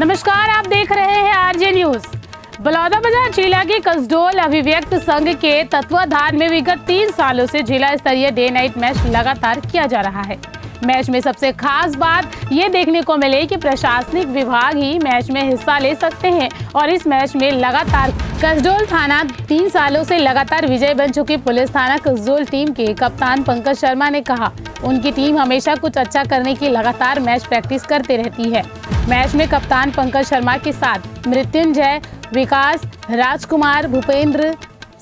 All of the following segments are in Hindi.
नमस्कार, आप देख रहे हैं आरजे न्यूज़। बलौदाबाजार जिला के कसडोल अभिव्यक्त संघ के तत्वाधान में विगत तीन सालों से जिला स्तरीय डे नाइट मैच लगातार किया जा रहा है। मैच में सबसे खास बात ये देखने को मिले कि प्रशासनिक विभाग ही मैच में हिस्सा ले सकते हैं और इस मैच में लगातार कसडोल थाना तीन सालों से लगातार विजय बन चुकी पुलिस थाना कसडोल टीम के कप्तान पंकज शर्मा ने कहा, उनकी टीम हमेशा कुछ अच्छा करने की लगातार मैच प्रैक्टिस करते रहती है। मैच में कप्तान पंकज शर्मा के साथ मृत्युंजय, विकास, राजकुमार, भूपेंद्र,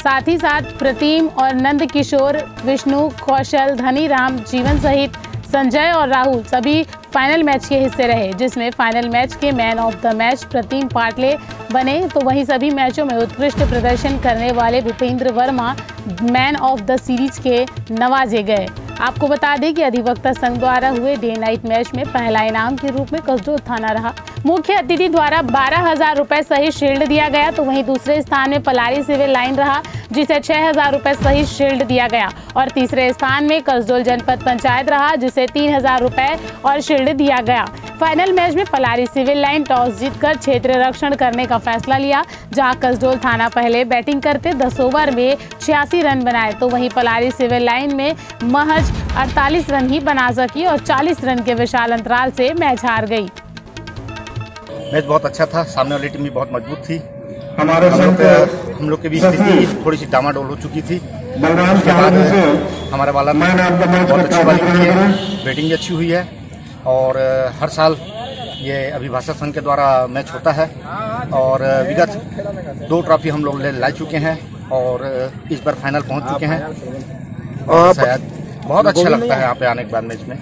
साथ ही साथ प्रतिम और नंद किशोर विष्णु, कौशल, धनीराम, जीवन सहित संजय और राहुल सभी फाइनल मैच के हिस्से रहे, जिसमें फाइनल मैच के man of the match Pratim Patle बने। तो वहीं सभी मैचों में उत्कृष्ट प्रदर्शन करने वाले Bhupendra Verma man of the series के नवाजे गए। आपको बता दें कि अधिवक्ता संघ द्वारा हुए डे नाइट मैच में पहला इनाम के रूप में कसडोल थाना रहा। मुख्य अतिथि द्वारा बारह हज़ार रुपए सहित शील्ड दिया गया तो वहीं दूसरे स्थान में पलारी सिविल लाइन रहा, जिसे छह हज़ार रुपए सहित शील्ड दिया गया। और तीसरे स्थान में कसडोल जनपद पंचायत रहा, जिसे तीन हज़ार रुपए और शील्ड दिया गया। फाइनल मैच में पलारी सिविल लाइन टॉस जीतकर क्षेत्र रक्षण करने का फैसला लिया, जहाँ कसडोल थाना पहले बैटिंग करते दस ओवर में छियासी रन बनाए तो वहीं पलारी सिविल लाइन में महज 48 रन ही बना सकी और 40 रन के विशाल अंतराल से मैच हार गई। मैच बहुत अच्छा था सामने वाली टीम भी बहुत मज़बूत थी। हमारे हम लोग हम लोग के बीच स्थिति थोड़ी सी डामाडोल हो चुकी थी। उसके बाद हमारे वाला बहुत अच्छी बॉलिंग की है बैटिंग भी अच्छी हुई है। और हर साल ये अभिभाषा संघ के द्वारा मैच होता है। और विगत दो ट्रॉफी हम लोग ले ला चुके हैं और इस बार फाइनल पहुँच चुके हैं। और शायद बहुत अच्छा लगता है। यहाँ पे आने के बाद मैच में।